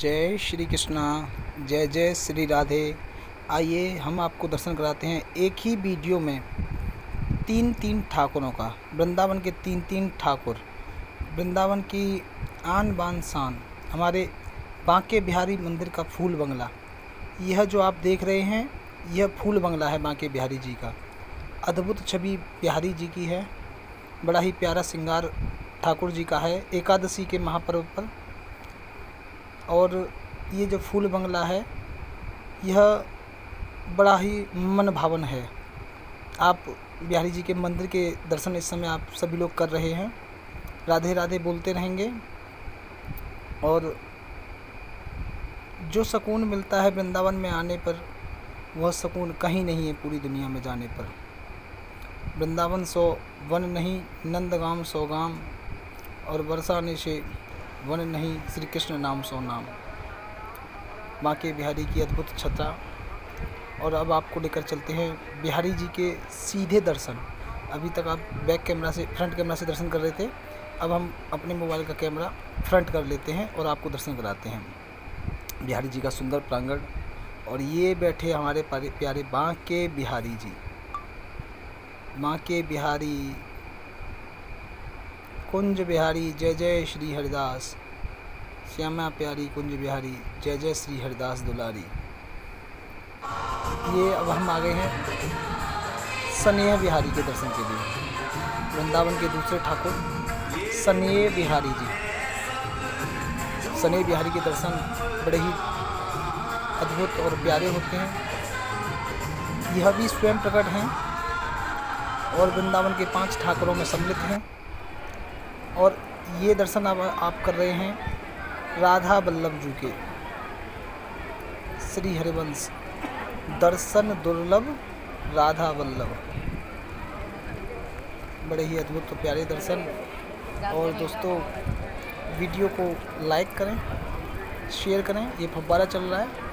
जय श्री कृष्णा, जय जय श्री राधे। आइए हम आपको दर्शन कराते हैं एक ही वीडियो में तीन तीन ठाकुरों का, वृंदावन के तीन तीन ठाकुर, वृंदावन की आन बान शान, हमारे बांके बिहारी मंदिर का फूल बंगला। यह जो आप देख रहे हैं, यह फूल बंगला है बांके बिहारी जी का। अद्भुत छवि बिहारी जी की है, बड़ा ही प्यारा श्रृंगार ठाकुर जी का है, एकादशी के महापर्व पर और ये जो फूल बंगला है, यह बड़ा ही मन भावन है। आप बिहारी जी के मंदिर के दर्शन इस समय आप सभी लोग कर रहे हैं। राधे राधे बोलते रहेंगे। और जो सुकून मिलता है वृंदावन में आने पर, वह सुकून कहीं नहीं है पूरी दुनिया में जाने पर। वृंदावन सो वन नहीं, नंदगाम सो गाम। और बरसाने से वन नहीं श्री कृष्ण नाम सो नाम। माँ बांके बिहारी की अद्भुत छत्रा और अब आपको लेकर चलते हैं बिहारी जी के सीधे दर्शन। अभी तक आप बैक कैमरा से फ्रंट कैमरा से दर्शन कर रहे थे। अब हम अपने मोबाइल का कैमरा फ्रंट कर लेते हैं और आपको दर्शन कराते हैं। बिहारी जी का सुंदर प्रांगण। और ये बैठे हमारे प्यारे बांके बिहारी जी। माँ के बिहारी कुंज बिहारी, जय जय श्री हरिदास। श्यामा प्यारी कुंज बिहारी, जय जय श्री हरिदास दुलारी। ये अब हम आ गए हैं सनेह बिहारी के दर्शन के लिए। वृंदावन के दूसरे ठाकुर, सनेह बिहारी जी। सनेह बिहारी के दर्शन बड़े ही अद्भुत और प्यारे होते हैं। यह भी स्वयं प्रकट हैं और वृंदावन के पाँच ठाकुरों में सम्मिलित हैं। और ये दर्शन आप, आप कर रहे हैं राधा बल्लभ जी के। श्री हरिवंश दर्शन दुर्लभ राधा वल्लभ। बड़े ही अद्भुत तो प्यारे दर्शन। और दोस्तों वीडियो को लाइक करें शेयर करें। ये फव्वारा चल रहा है।